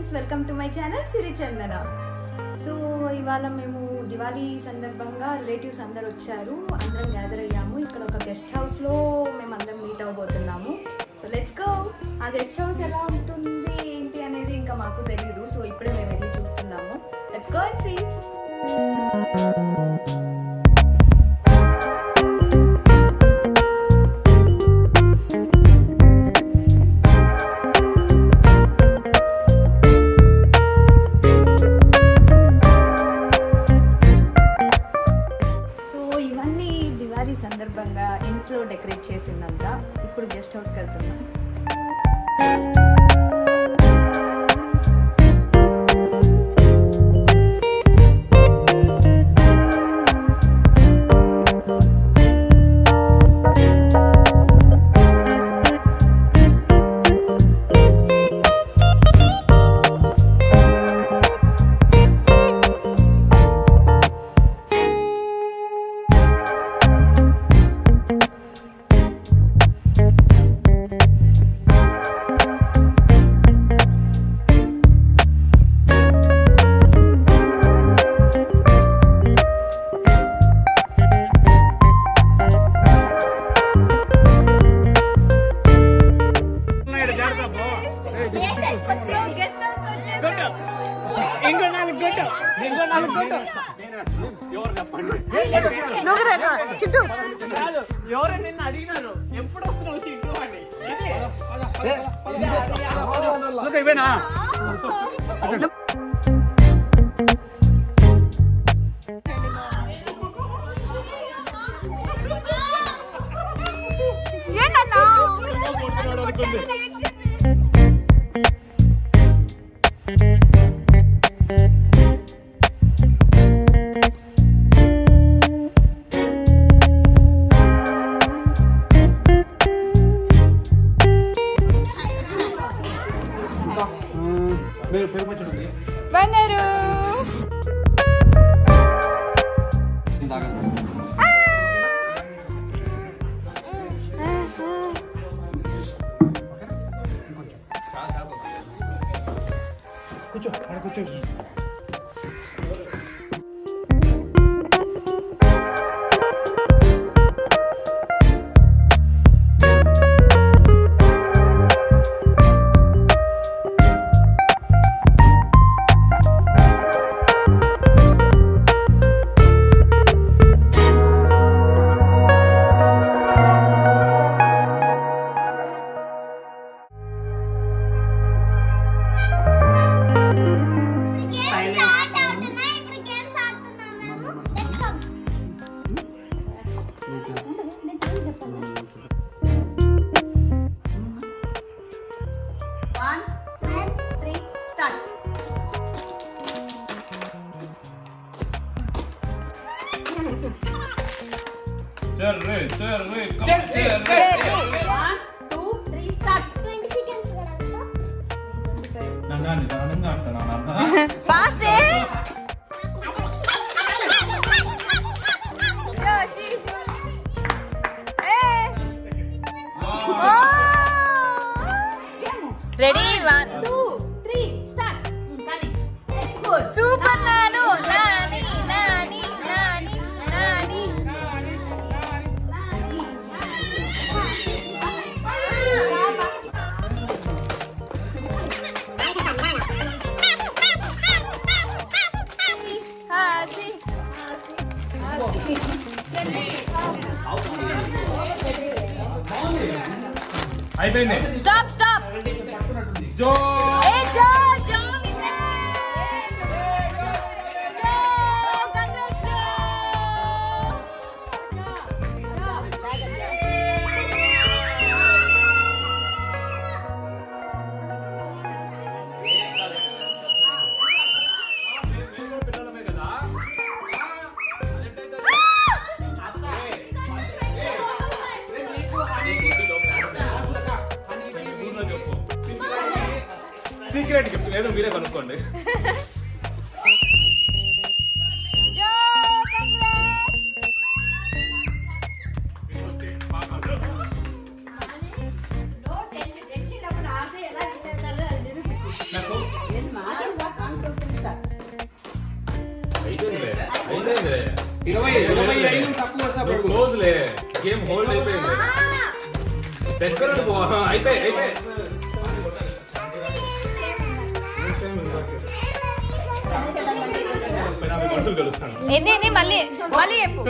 Friends welcome to my channel Sirichandana so ఇవాళ మేము దివాళీ సందర్భంగా రిలేటివ్స్ అందరు వచ్చారు. అందరం గ్యాదర్ అయ్యాము. ఇక్కడ ఒక గెస్ట్ హౌస్లో మేము అందరం మీట్ అవ్వబోతున్నాము. సో లెట్స్ గో ఆ గెస్ట్ హౌస్ ఎలా ఉంటుంది ఏంటి అనేది ఇంకా మాకు తెలియదు సో ఇప్పుడే మేము వెళ్ళి చూస్తున్నాము. లెట్స్ గో అండ్ సీ చుట్టూ కాదు ఎవరు నిన్ను అడిగినారు? ఎప్పుడు వస్తున్నావు చింటూ అని? ఇవేనా ఏంటన్నా? こっちおいあれこっち Done. Terry, Terry, come Terry, Terry. Terry. One, two, three, start. 20 seconds. ನಾನು ನಾನು ನಾನು ನಾನು ನಾನು ನಾನು ಫಾಸ್ಟ್ ಏ అయిపోయింది. Stop stop. జో అయిపోయి అయిపోయి. మనుషులు గెలుస్తాను ఏంది ఏంది మళ్ళీ మళ్ళీ చెప్పు?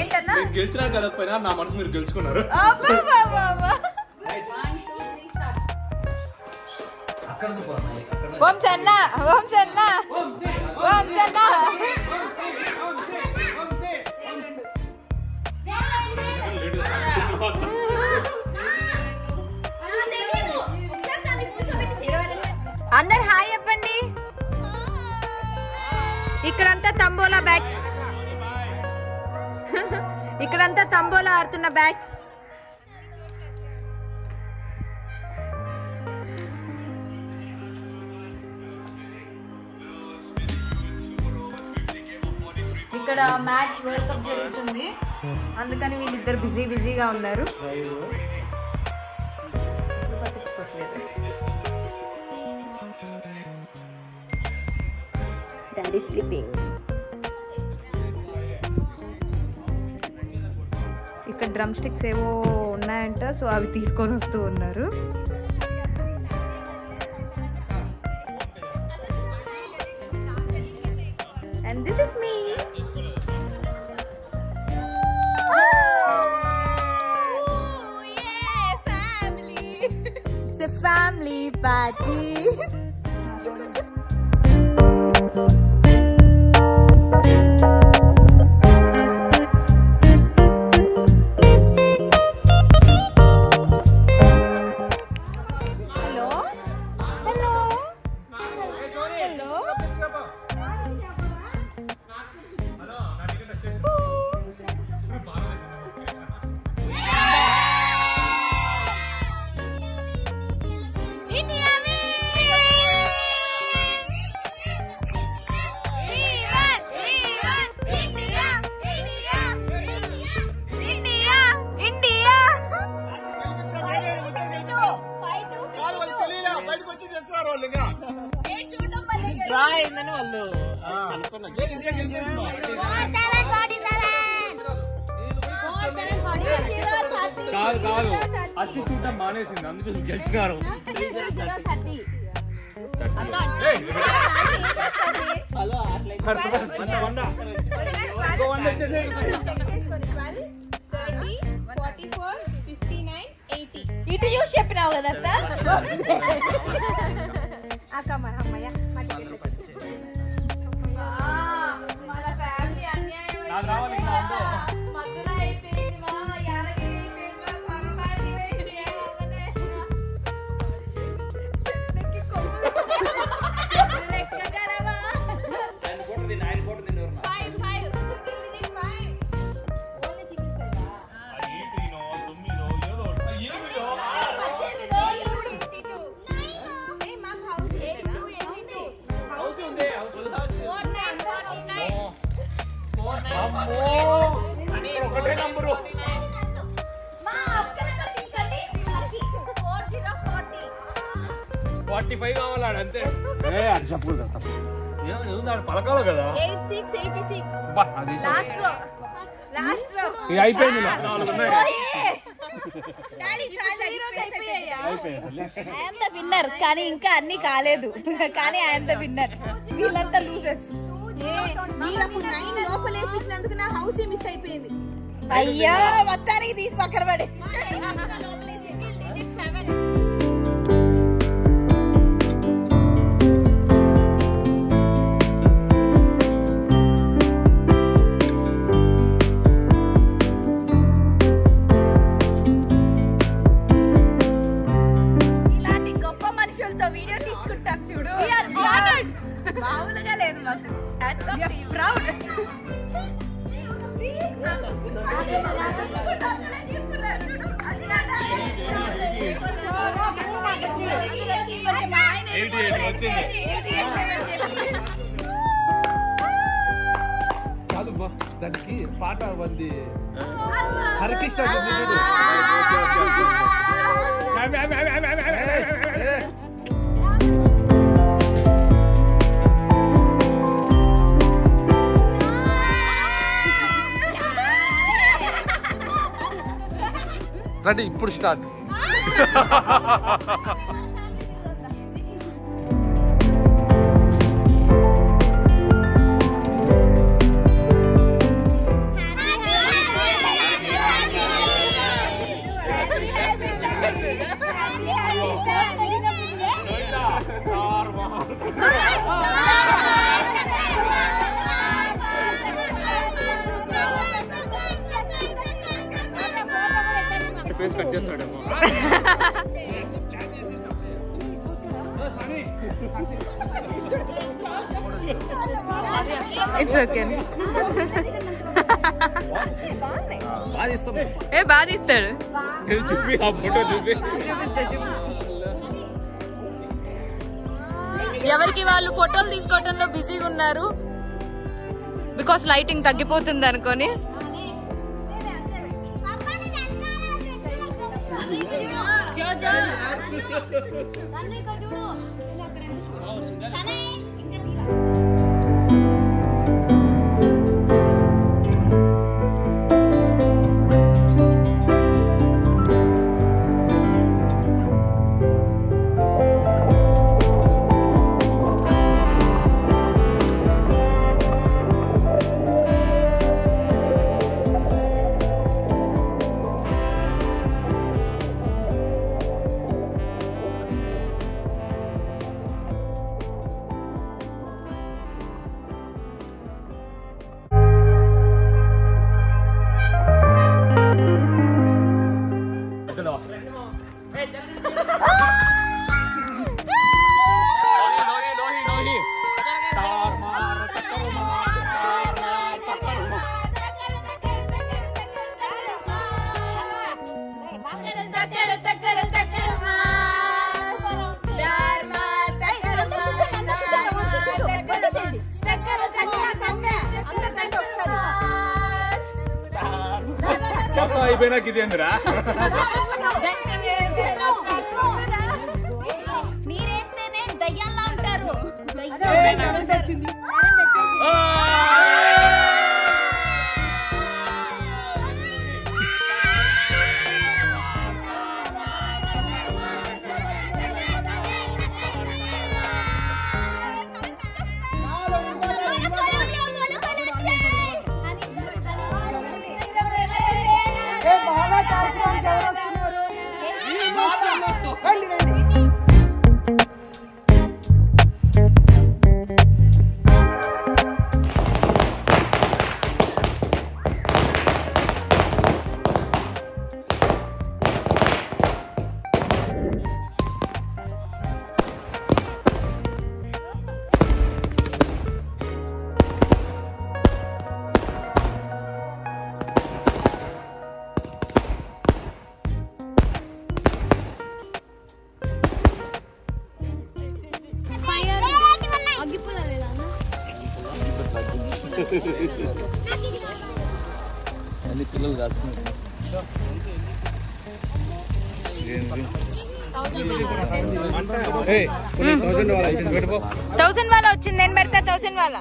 ఏంటన్నా? నేను గెలిచినా కదకపోయినా నా మనసు మీరు గెలుచుకున్నారు. తంబోలా బ్యాచ్. ఇక్కడంతా తంబోలా ఆడుతున్న బ్యాచ్. ఇక్కడ మ్యాచ్ వరల్డ్ కప్ జరుగుతుంది. అందుకని వీళ్ళిద్దరు బిజీ బిజీగా ఉన్నారు. అసలు పట్టించుకోవట్లేదు డాడీ స్లీపింగ్ ఇక్కడ డ్రమ్ స్టిక్స్ ఏవో ఉన్నాయంట సో అవి తీసుకొని వస్తూ ఉన్నారు. And this is me It's a ఆ, అనుకున్నారు కాదు కాదు అచ్చి చూడటం మానేసింది అందుకే గెలిచినారు హలో అట్లా ఇటు చూసి చెప్పినావు కదా నాకు ఫార్టీ ఫైవ్ కావాలి అంతే అది ఆడ పలకాలి కదా. బా, అది లాస్ట్ రో లాస్ట్ రో ఇది అయిపోయింది నా. నాలుగు ఉన్నాయి. ఐఎమ్ ద విన్నర్ కానీ ఇంకా అన్ని కాలేదు. కానీ ఐఎమ్ ద విన్నర్ వీళ్ళంతా లూజర్స్ లోపలేపించినందుకు నా హౌస్ మిస్ అయిపోయింది. అయ్యా మొత్తానికి తీసి పక్కన పడే. కాదు దానికి పాట ఉంది హరికృష్ణ రండి ఇప్పుడు స్టార్ట్. చేస్తాడేమో. ఇట్స్ ఓకే ఏ ఇది చూపి ఆ ఫోటో చూపి. ఎవరికి వాళ్ళు ఫోటోలు తీసుకోవడంలో బిజీగా ఉన్నారు? బికాస్ లైటింగ్ తగ్గిపోతుంది అనుకొని. Tandai kau dulu. ఇదేందిరా మీరేస్తేనే వచ్చింది నేను పెడతా థౌసండ్ వాళ్ళ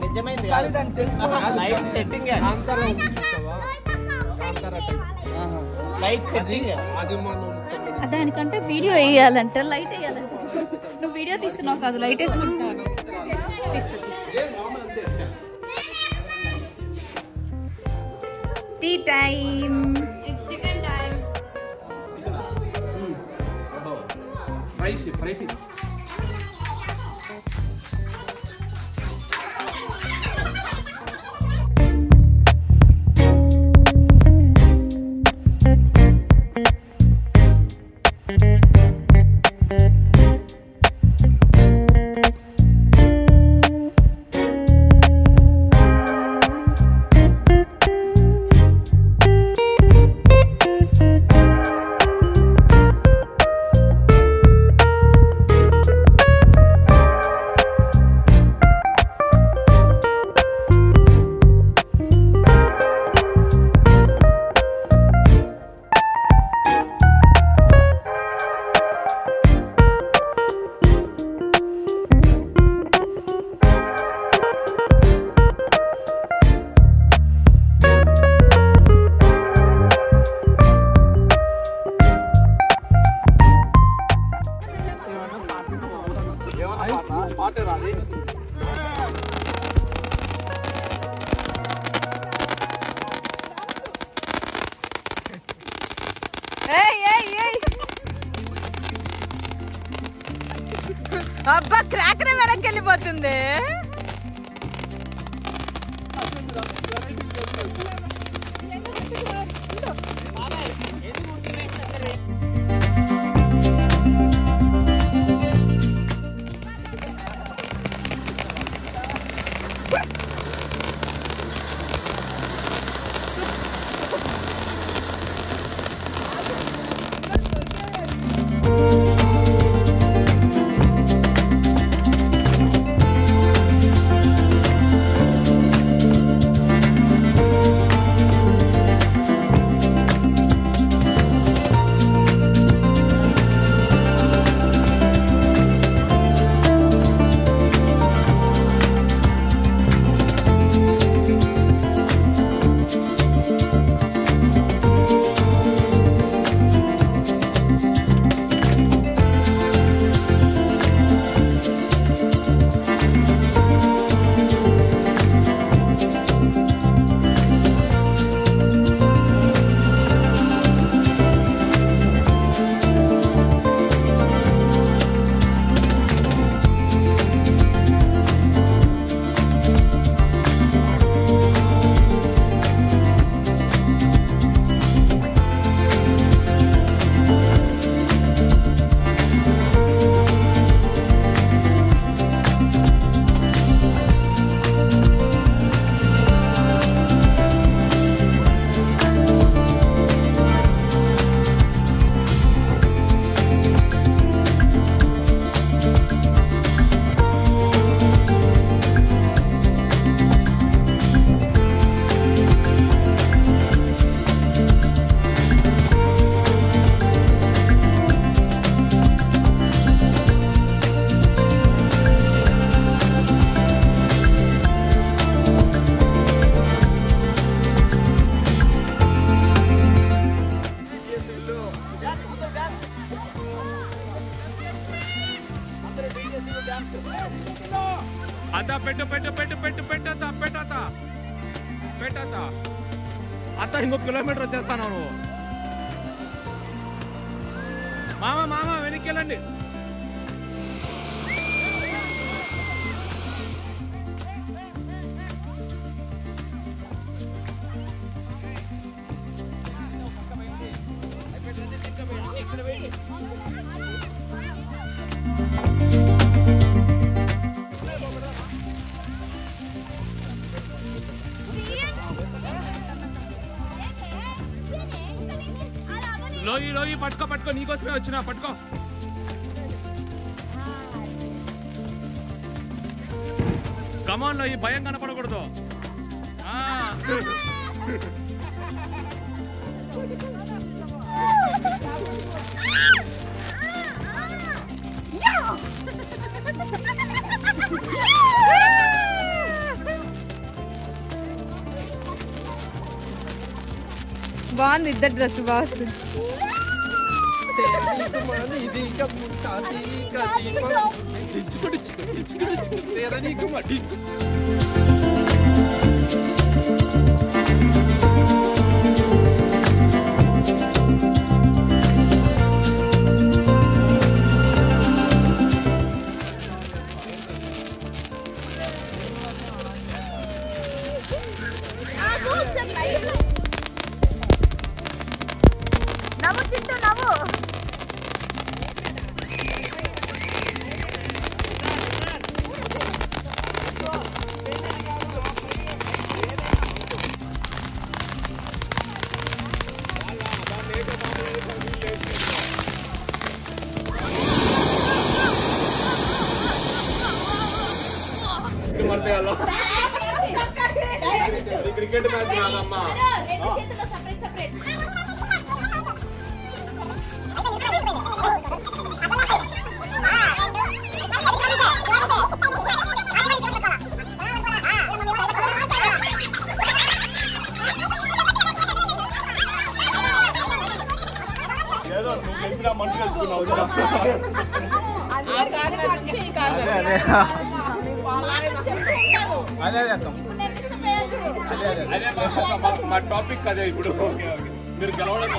స్టోరీ నిజమైంది కానీ దాన్ని తెలుసుకోవాలి లైట్ సెట్టింగ్ లైట్ సెట్టింగ్ అది మనం దానికంటే వీడియో వేయాలంట లైట్ వేయాలంట నువ్వు వీడియో తీస్తున్నావు కాదు లైట్ వేసుకుంటున్నాను తీస్తా తీస్తా tea time chicken time fry fry అబ్బా క్రాకర్ వెనక్కి వెళ్ళిపోతుంది. అత్త ఇంకో కిలోమీటర్ వచ్చేస్తాను నువ్వు. మామ మామ వెనక్కి వెళ్ళండి. పట్టుకో నీకోసమే వచ్చినా పట్టుకో. కమాన్లో ఈ భయం కనపడకూడదు. బాగుంది ఇద్దరు డ్రెస్ బాగుంది ఇది ఇంకా కాంతి ఇంకా దీపం దించుకుడు దించుకుడు తేరా అదే అదే అర్థం. అదే అదే. అదే మా- మా టాపిక్ అదే ఇప్పుడు. ఓకే ఓకే మీరు గెలవడం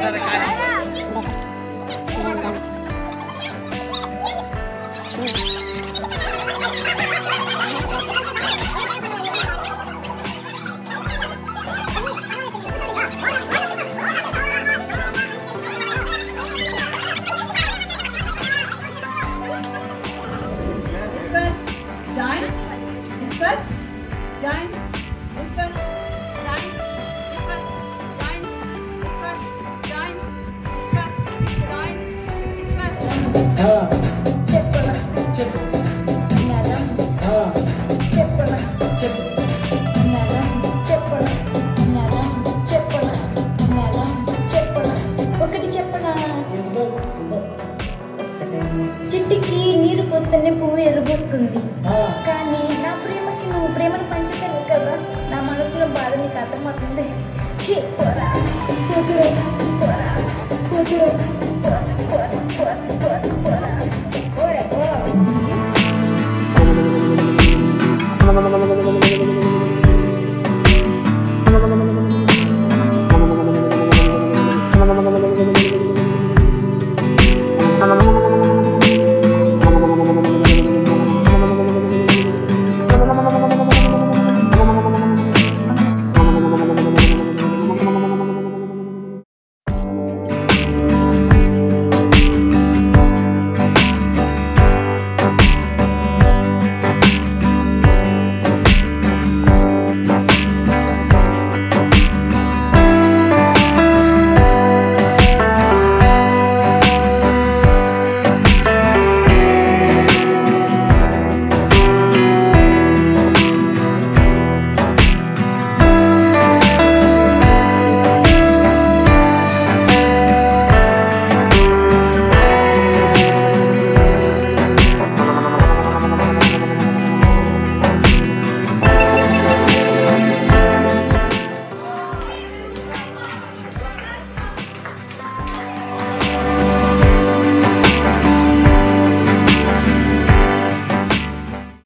సరే